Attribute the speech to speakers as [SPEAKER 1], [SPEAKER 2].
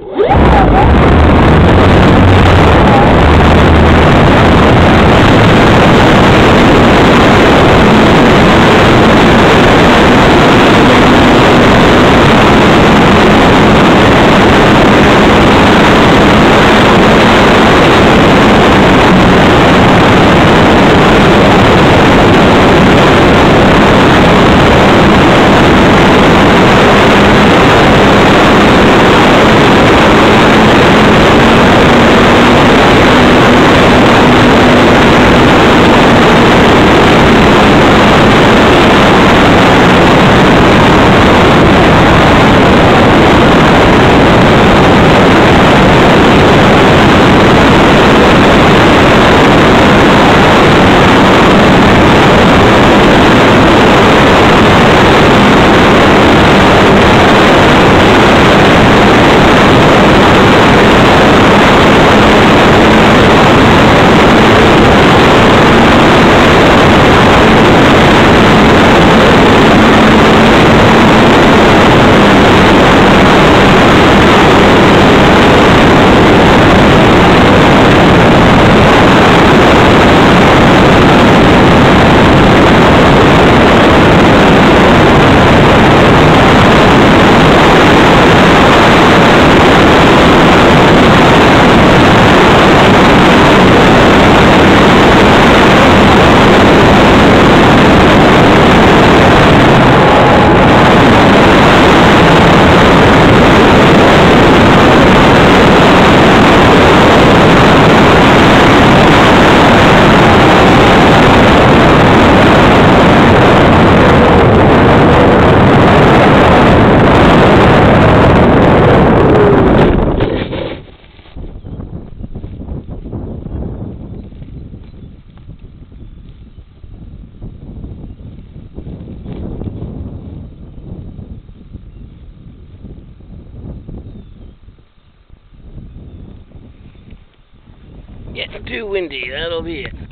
[SPEAKER 1] Woo! Gets too windy, that'll be it.